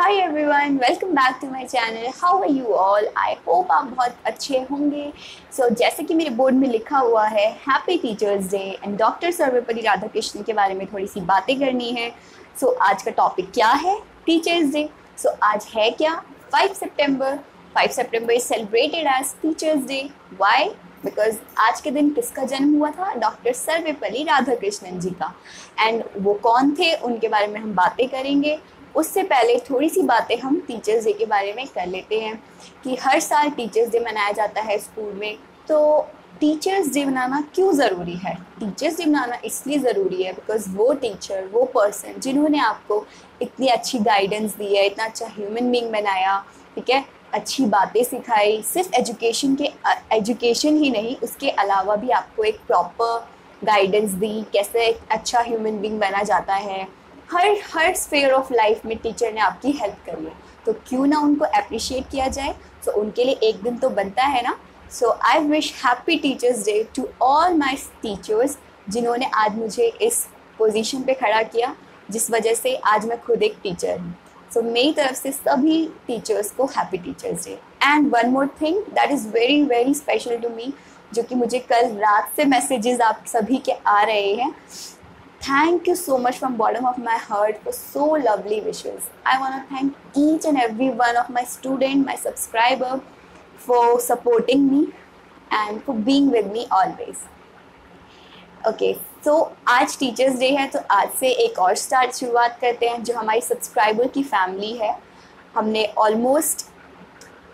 Hi everyone welcome back to my channel how are you all I hope आप बहुत अच्छे होंगे। सो so, जैसे कि मेरे बोर्ड में लिखा हुआ है happy teachers day and doctor Sarvepalli Radhakrishnan के बारे में थोड़ी सी बातें करनी है। सो so, आज का टॉपिक क्या है? टीचर्स डे सो आज है क्या? 5 सितंबर 5 सितंबर is celebrated as teachers day why because आज के दिन किसका जन्म हुआ था? डॉक्टर सर्वेपल्ली राधाकृष्णन जी का। एंड वो कौन थे? उनके बारे में हम बातें करेंगे। उससे पहले थोड़ी सी बातें हम टीचर्स डे के बारे में कर लेते हैं कि हर साल टीचर्स डे मनाया जाता है स्कूल में। तो टीचर्स डे मनाना क्यों ज़रूरी है? टीचर्स डे मनाना इसलिए ज़रूरी है बिकॉज़ वो टीचर वो पर्सन जिन्होंने आपको इतनी अच्छी गाइडेंस दी है, इतना अच्छा ह्यूमन बींग बनाया, ठीक है? अच्छी बातें सिखाई, सिर्फ़ एजुकेशन के एजुकेशन ही नहीं, उसके अलावा भी आपको एक प्रॉपर गाइडेंस दी, कैसे एक अच्छा ह्यूमन बींग बना जाता है। हर हर स्फेयर ऑफ़ लाइफ में टीचर ने आपकी हेल्प करी है। तो क्यों ना उनको अप्रिशिएट किया जाए? सो so, उनके लिए एक दिन तो बनता है ना? So I wish happy teachers day to all my teachers जिन्होंने आज मुझे इस पोजीशन पे खड़ा किया जिस वजह से आज मैं खुद एक टीचर हूँ। सो मेरी तरफ़ से सभी टीचर्स को happy teachers day and one more thing that is very very special to me जो कि मुझे कल रात से मैसेजेस आप सभी के आ रहे हैं। Thank you so much from bottom of my heart for so lovely wishes. I want to thank each and every one of my student, my subscriber for supporting me and for being with me always. Okay okay, so so, आज teachers day है तो आज से एक और start शुरुआत करते हैं जो हमारी सब्सक्राइबर की फैमिली है हमने ऑलमोस्ट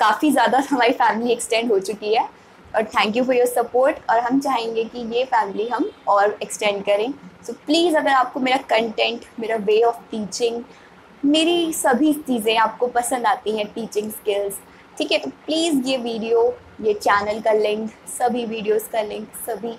काफ़ी ज़्यादा हमारी फैमिली एक्सटेंड हो चुकी है और thank you for your support और हम चाहेंगे कि ये फैमिली हम और एक्सटेंड करें सो so, प्लीज़ अगर आपको मेरा कंटेंट मेरा वे ऑफ़ टीचिंग मेरी सभी चीज़ें आपको पसंद आती हैं टीचिंग स्किल्स ठीक है? तो प्लीज़ ये वीडियो ये चैनल का लिंक सभी वीडियोस का लिंक सभी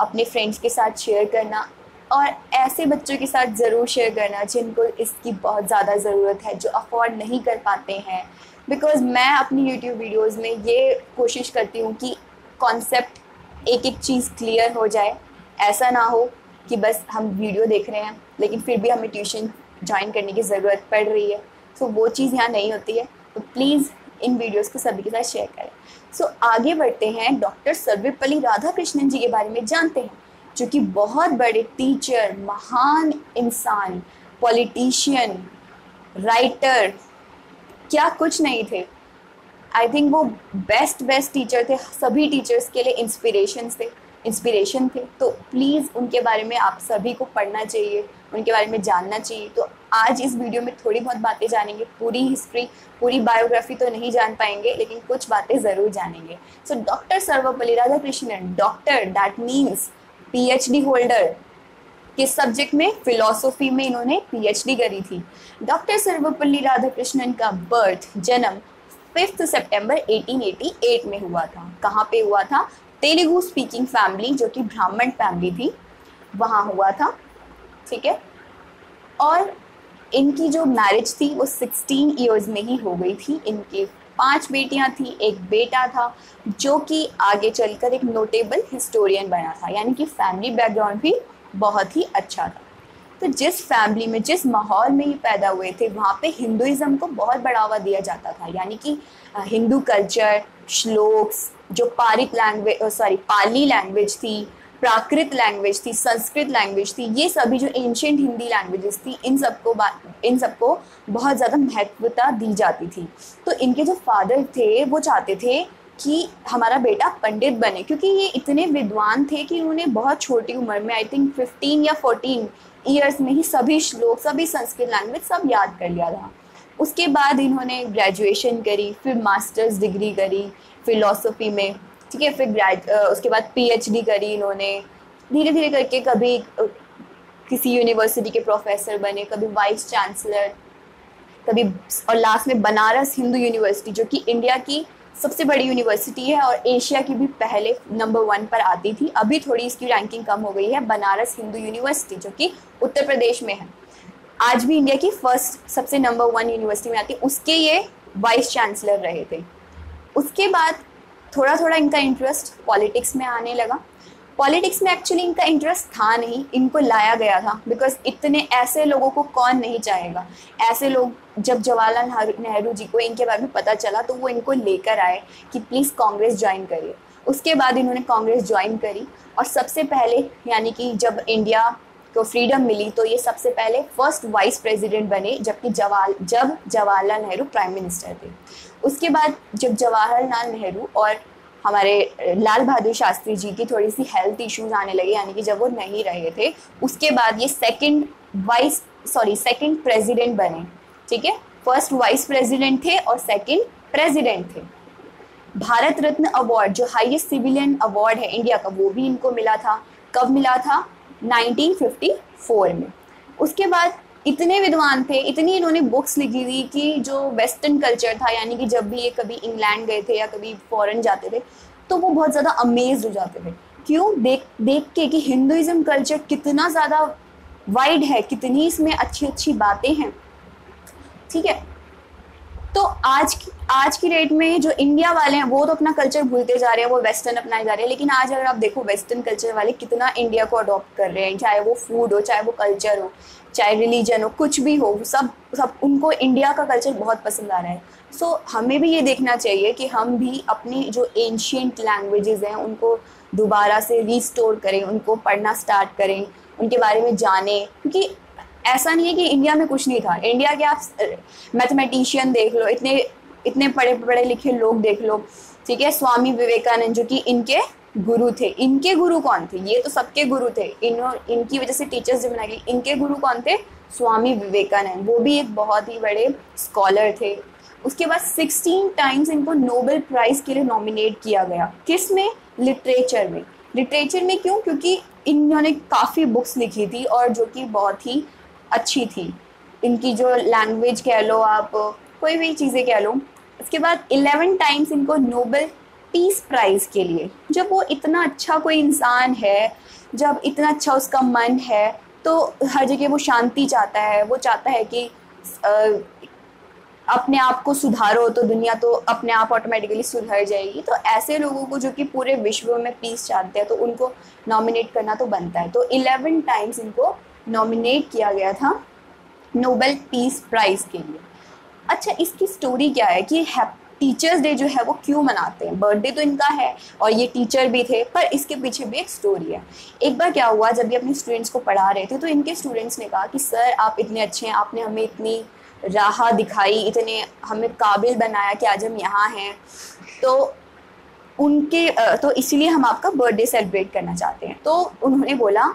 अपने फ्रेंड्स के साथ शेयर करना और ऐसे बच्चों के साथ ज़रूर शेयर करना जिनको इसकी बहुत ज़्यादा ज़रूरत है जो अफोर्ड नहीं कर पाते हैं। बिकॉज़ मैं अपनी यूट्यूब वीडियोस में ये कोशिश करती हूँ कि कॉन्सेप्ट एक एक चीज़ क्लियर हो जाए ऐसा ना हो कि बस हम वीडियो देख रहे हैं लेकिन फिर भी हमें ट्यूशन ज्वाइन करने की ज़रूरत पड़ रही है। सो so, वो चीज़ यहाँ नहीं होती है। तो प्लीज़ इन वीडियोस को सभी के साथ शेयर करें। सो so, आगे बढ़ते हैं। डॉक्टर सर्वेपल्ली राधाकृष्णन जी के बारे में जानते हैं जो कि बहुत बड़े टीचर महान इंसान पॉलिटिशियन राइटर क्या कुछ नहीं थे। आई थिंक वो बेस्ट बेस्ट टीचर थे। सभी टीचर्स के लिए इंस्पिरेशन थे। इंस्पिरेशन थे। तो प्लीज़ उनके बारे में आप सभी को पढ़ना चाहिए, उनके बारे में जानना चाहिए। तो आज इस वीडियो में थोड़ी बहुत बातें जानेंगे, पूरी हिस्ट्री पूरी बायोग्राफी तो नहीं जान पाएँगे, लेकिन कुछ बातें ज़रूर जानेंगे। So doctor Sarvepalli Radhakrishnan doctor that means PhD holder किस सब्जेक्ट में? फिलोसॉफी में इन्होंने पीएचडी करी थी। डॉक्टर सर्वपल्ली राधाकृष्णन का बर्थ जन्म फिफ्थ सितंबर 1888 में हुआ था। कहाँ पे हुआ था? तेलुगु स्पीकिंग फैमिली जो कि ब्राह्मण फैमिली थी, वहाँ हुआ था, ठीक है? और इनकी जो मैरिज थी, वो 16 इयर्स में ही हो गई थी। इनके पाँच बेटियाँ थी, एक बेटा था, जो कि आगे चलकर एक नोटेबल हिस्टोरियन बना था। यानी कि फैमिली बैकग्राउंड भी बहुत ही अच्छा था। तो जिस फैमिली में, जिस माहौल में ये पैदा हुए थे, वहाँ पे हिंदुज़म को बहुत बढ़ावा दिया जाता था। यानी कि हिंदू कल्चर श्लोक्स जो पारित लैंग्वेज सॉरी पाली लैंग्वेज थी, प्राकृत लैंग्वेज थी, संस्कृत लैंग्वेज थी, ये सभी जो एंशंट हिंदी लैंग्वेजेस थी, इन सबको इन सबको बहुत ज़्यादा महत्वता दी जाती थी। तो इनके जो फादर थे, वो चाहते थे कि हमारा बेटा पंडित बने, क्योंकि ये इतने विद्वान थे कि उन्होंने बहुत छोटी उम्र में आई थिंक फिफ्टीन या फोर्टीन ईयर्स में ही सभी श्लोक सभी संस्कृत लैंग्वेज सब याद कर लिया था। उसके बाद इन्होंने ग्रेजुएशन करी, फिर मास्टर्स डिग्री करी फिलोसफी में, ठीक है, फिर ग्रेज उसके बाद पीएचडी करी इन्होंने। धीरे धीरे करके कभी किसी यूनिवर्सिटी के प्रोफेसर बने, कभी वाइस चांसलर कभी और लास्ट में बनारस हिंदू यूनिवर्सिटी जो कि इंडिया की सबसे बड़ी यूनिवर्सिटी है और एशिया की भी पहले नंबर वन पर आती थी। अभी थोड़ी इसकी रैंकिंग कम हो गई है, बनारस हिंदू यूनिवर्सिटी जो कि उत्तर प्रदेश में है। आज भी इंडिया की फ़र्स्ट सबसे नंबर वन यूनिवर्सिटी में आती, उसके ये वाइस चांसलर रहे थे। उसके बाद थोड़ा थोड़ा इनका इंटरेस्ट पॉलिटिक्स में आने लगा। पॉलिटिक्स में एक्चुअली इनका इंटरेस्ट था नहीं, इनको लाया गया था बिकॉज़ इतने ऐसे लोगों को कौन नहीं चाहेगा। ऐसे लोग, जब जवाहरलाल नेहरू जी को इनके बारे में पता चला तो वो इनको लेकर आए कि प्लीज़ कांग्रेस ज्वाइन करिए। उसके बाद इन्होंने कांग्रेस ज्वाइन करी, और सबसे पहले, यानी कि जब इंडिया को फ्रीडम मिली तो ये सबसे पहले फ़र्स्ट वाइस प्रेसिडेंट बने, जबकि जवाहर जब जवाहरलाल नेहरू प्राइम मिनिस्टर थे। उसके बाद जब जवाहरलाल नेहरू और हमारे लाल बहादुर शास्त्री जी की थोड़ी सी हेल्थ इश्यूज़ आने लगे, यानी कि जब वो नहीं रहे थे, उसके बाद ये second vice sorry second president बने, ठीक है? फ़र्स्ट वाइस प्रेसिडेंट थे और सेकंड प्रेसिडेंट थे। भारत रत्न अवार्ड जो हाईएस्ट सिविलियन अवार्ड है इंडिया का, वो भी इनको मिला था। कब मिला था? 1954 में। उसके बाद इतने विद्वान थे, इतनी इन्होंने बुक्स लिखी थी कि जो वेस्टर्न कल्चर था, यानी कि जब भी ये कभी इंग्लैंड गए थे या कभी फॉरेन जाते थे तो वो बहुत ज़्यादा अमेज हो जाते थे। क्यों? देख देख के कि हिंदुज़म कल्चर कितना ज़्यादा वाइड है, कितनी इसमें अच्छी अच्छी बातें हैं। ठीक है? तो आज की आज की डेट में जो इंडिया वाले हैं वो तो अपना कल्चर भूलते जा रहे हैं वो वेस्टर्न अपनाए जा रहे हैं लेकिन आज अगर आप देखो वेस्टर्न कल्चर वाले कितना इंडिया को अडॉप्ट कर रहे हैं चाहे वो फ़ूड हो चाहे वो कल्चर हो चाहे रिलीजन हो कुछ भी हो सब सब उनको इंडिया का कल्चर बहुत पसंद आ रहा है। सो so, हमें भी ये देखना चाहिए कि हम भी अपनी जो एंशियंट लैंग्वेजेस हैं उनको दोबारा से रिस्टोर करें उनको पढ़ना स्टार्ट करें उनके बारे में जानें क्योंकि ऐसा नहीं है कि इंडिया में कुछ नहीं था। इंडिया के आप मैथमेटिशियन देख लो, इतने इतने पढ़े पढ़े लिखे लोग देख लो, ठीक है, स्वामी विवेकानंद जो कि इनके गुरु थे। इनके गुरु कौन थे? ये तो सबके गुरु थे। इन इनकी वजह से टीचर्स जो बनाई। गई इनके गुरु कौन थे? स्वामी विवेकानंद। वो भी एक बहुत ही बड़े स्कॉलर थे। उसके बाद 16 टाइम्स इनको नोबेल प्राइज के लिए नॉमिनेट किया गया। किसमें? लिटरेचर में। लिटरेचर में क्यों? क्योंकि इन्होंने काफ़ी बुक्स लिखी थी और जो कि बहुत ही अच्छी थी। इनकी जो लैंग्वेज कह लो आप, कोई भी चीज़ें कह लो उसके बाद इलेवन टाइम्स इनको नोबेल पीस प्राइज के लिए। जब वो इतना अच्छा कोई इंसान है, जब इतना अच्छा उसका मन है तो हर जगह वो शांति चाहता है। वो चाहता है कि अपने आप को सुधारो तो दुनिया तो अपने आप ऑटोमेटिकली सुधर जाएगी। तो ऐसे लोगों को जो कि पूरे विश्व में पीस चाहते हैं तो उनको नॉमिनेट करना तो बनता है। तो इलेवन टाइम्स इनको नॉमिनेट किया गया था नोबेल पीस प्राइज के लिए। अच्छा इसकी स्टोरी क्या है कि टीचर्स डे जो है वो क्यों मनाते हैं? बर्थडे तो इनका है और ये टीचर भी थे, पर इसके पीछे भी एक स्टोरी है। एक बार क्या हुआ, जब ये अपने स्टूडेंट्स को पढ़ा रहे थे तो इनके स्टूडेंट्स ने कहा कि सर आप इतने अच्छे हैं, आपने हमें इतनी राह दिखाई, इतने हमें काबिल बनाया कि आज हम यहाँ हैं। तो उनके तो इसीलिए हम आपका बर्थडे सेलिब्रेट करना चाहते हैं। तो उन्होंने बोला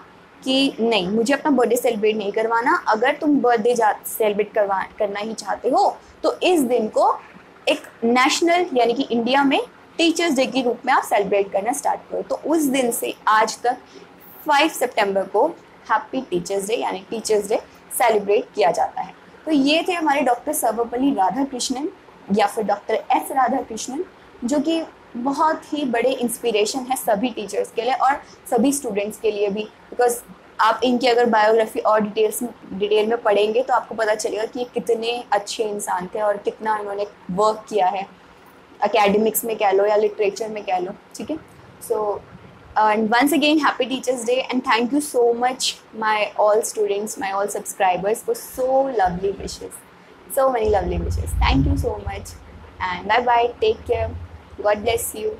कि नहीं, मुझे अपना बर्थडे सेलिब्रेट नहीं करवाना। अगर तुम बर्थडे सेलिब्रेट करवा, करना ही चाहते हो तो इस दिन को एक नेशनल यानी कि इंडिया में टीचर्स डे के रूप में आप सेलिब्रेट करना स्टार्ट करो। तो उस दिन से आज तक 5 सितंबर को हैप्पी टीचर्स डे यानी टीचर्स डे सेलिब्रेट किया जाता है। तो ये थे हमारे डॉक्टर सर्वपल्ली राधा कृष्णन या फिर डॉक्टर एस राधा कृष्णन जो कि बहुत ही बड़े इंस्पिरेशन है सभी टीचर्स के लिए और सभी स्टूडेंट्स के लिए भी। बिकॉज़ आप इनकी अगर बायोग्राफी और डिटेल्स डिटेल में पढ़ेंगे तो आपको पता चलेगा कि ये कितने अच्छे इंसान थे और कितना इन्होंने वर्क किया है। अकेडमिक्स में कह लो या लिटरेचर में कह लो, ठीक है? So and once again happy teachers day and thank you so much my all students my all subscribers for so lovely wishes so many lovely wishes thank you so much and bye bye take care god bless you